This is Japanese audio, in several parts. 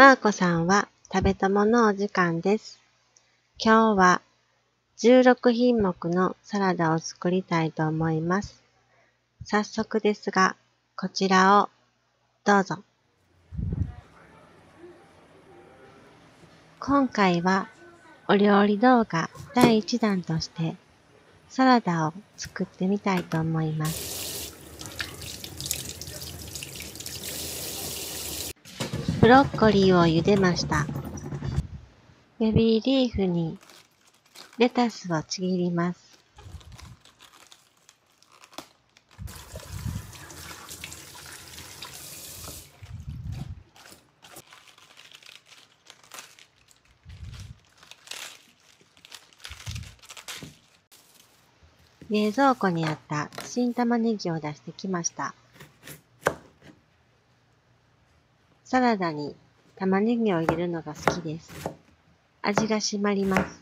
マーコさんは食べたものお時間です。今日は16品目のサラダを作りたいと思います。早速ですが、こちらをどうぞ。今回はお料理動画第1弾としてサラダを作ってみたいと思います。ブロッコリーを茹でました。ベビーリーフにレタスをちぎります。冷蔵庫にあった新玉ねぎを出してきました。サラダに玉ねぎを入れるのが好きです。味が締まります。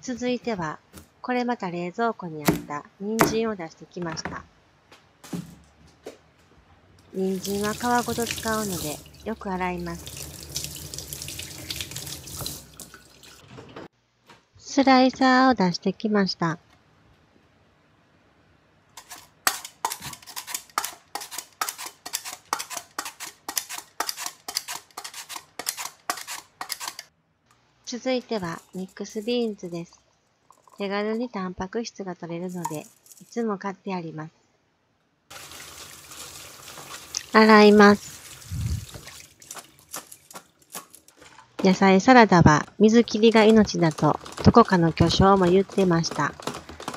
続いては、これまた冷蔵庫にあった人参を出してきました。人参は皮ごと使うのでよく洗います。スライサーを出してきました。続いてはミックスビーンズです。手軽にタンパク質が取れるので、いつも買ってあります。洗います。野菜サラダは水切りが命だとどこかの巨匠も言ってました。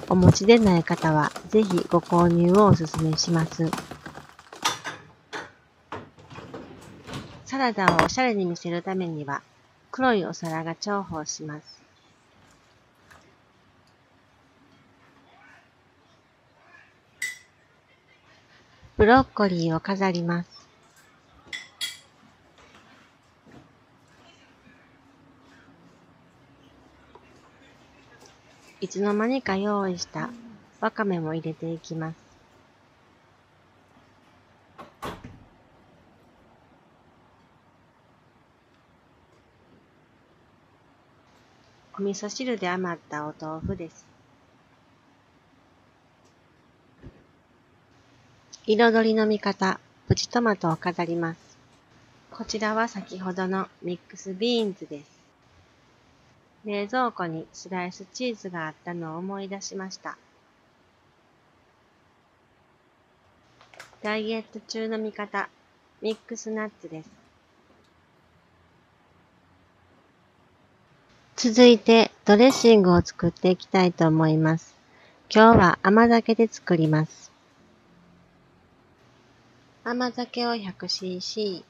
お持ちでない方はぜひご購入をお勧めします。サラダをおしゃれに見せるためには黒いお皿が重宝します。ブロッコリーを飾ります。いつの間にか用意したわかめも入れていきます。お味噌汁で余ったお豆腐です。彩りの味方、プチトマトを飾ります。こちらは先ほどのミックスビーンズです。冷蔵庫にスライスチーズがあったのを思い出しました。ダイエット中の味方、ミックスナッツです。続いてドレッシングを作っていきたいと思います。今日は甘酒で作ります。甘酒を 100cc、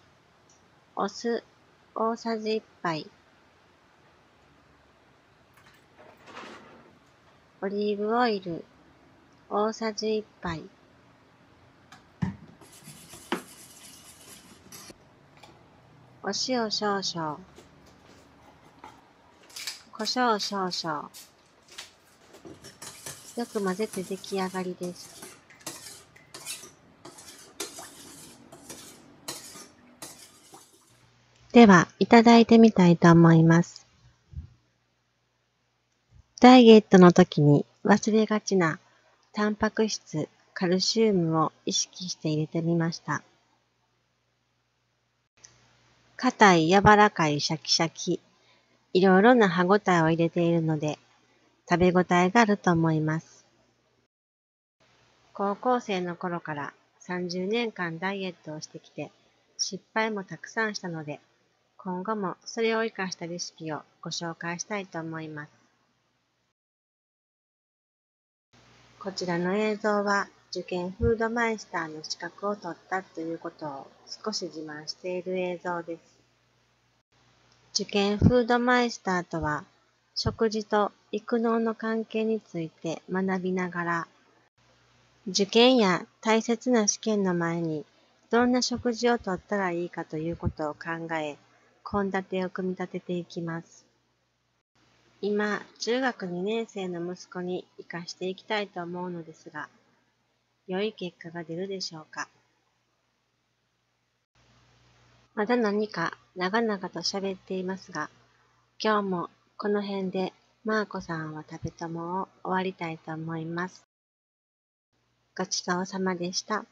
お酢大さじ1杯、オリーブオイル大さじ1杯、お塩少々、胡椒少々、よく混ぜて出来上がりです。では、いただいてみたいと思います。ダイエットの時に忘れがちなタンパク質、カルシウムを意識して入れてみました。硬い、柔らかい、シャキシャキ、いろいろな歯ごたえを入れているので、食べ応えがあると思います。高校生の頃から30年間ダイエットをしてきて、失敗もたくさんしたので、今後もそれを活かしたレシピをご紹介したいと思います。こちらの映像は受験フードマイスターの資格を取ったということを少し自慢している映像です。受験フードマイスターとは食事と育農の関係について学びながら受験や大切な試験の前にどんな食事をとったらいいかということを考え、献立を組み立てていきます。今、中学2年生の息子に活かしていきたいと思うのですが、良い結果が出るでしょうか？まだ何か長々と喋っていますが、今日もこの辺でマーコさんは食べともを終わりたいと思います。ごちそうさまでした。